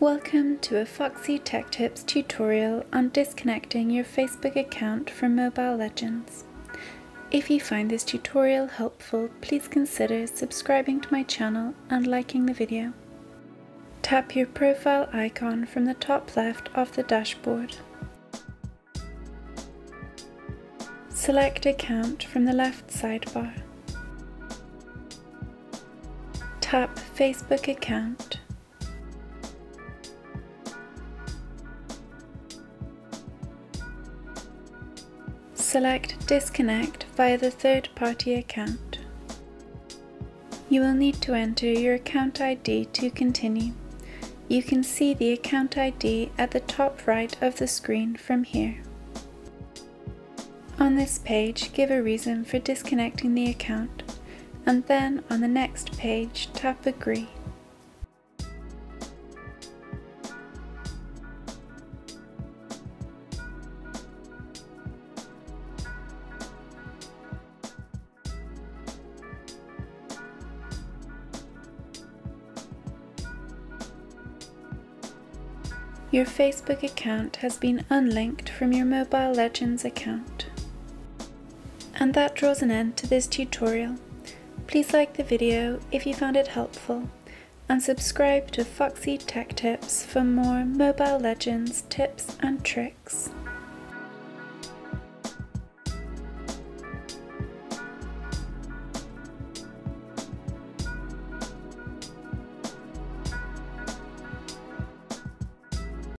Welcome to a Foxy Tech Tips tutorial on disconnecting your Facebook account from Mobile Legends. If you find this tutorial helpful, please consider subscribing to my channel and liking the video. Tap your profile icon from the top left of the dashboard. Select Account from the left sidebar. Tap Facebook Account. Select Disconnect via the third-party account. You will need to enter your account ID to continue. You can see the account ID at the top right of the screen from here. On this page, give a reason for disconnecting the account, and then on the next page, tap Agree. Your Facebook account has been unlinked from your Mobile Legends account. And that draws an end to this tutorial. Please like the video if you found it helpful and subscribe to Foxy Tech Tips for more Mobile Legends tips and tricks.